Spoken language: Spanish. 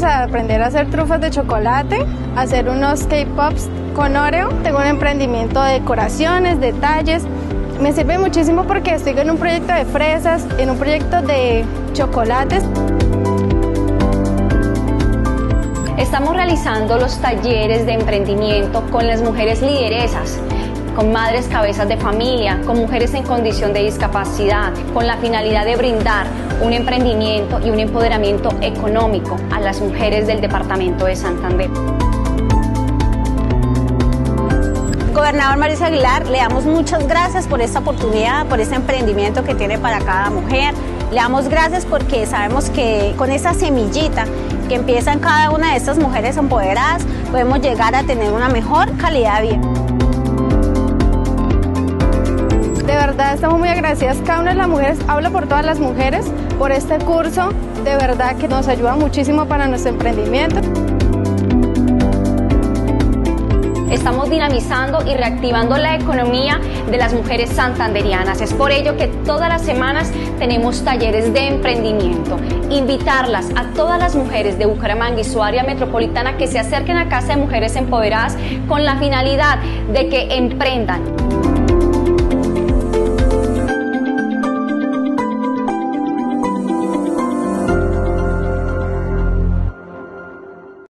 para aprender a hacer trufas de chocolate, hacer unos K-Pops con Oreo. Tengo un emprendimiento de decoraciones, detalles. Me sirve muchísimo porque estoy en un proyecto de fresas, en un proyecto de chocolates. Estamos realizando los talleres de emprendimiento con las mujeres lideresas con madres cabezas de familia, con mujeres en condición de discapacidad, con la finalidad de brindar un emprendimiento y un empoderamiento económico a las mujeres del departamento de Santander. Gobernador Mauricio Aguilar, le damos muchas gracias por esta oportunidad, por este emprendimiento que tiene para cada mujer. Le damos gracias porque sabemos que con esa semillita que empieza en cada una de estas mujeres empoderadas, podemos llegar a tener una mejor calidad de vida estamos muy agradecidas. Cada una de las mujeres, hablo por todas las mujeres, por este curso. De verdad que nos ayuda muchísimo para nuestro emprendimiento. Estamos dinamizando y reactivando la economía de las mujeres santanderianas. Es por ello que todas las semanas tenemos talleres de emprendimiento. Invitarlas a todas las mujeres de Bucaramanga y su área metropolitana que se acerquen a Casa de Mujeres Empoderadas con la finalidad de que emprendan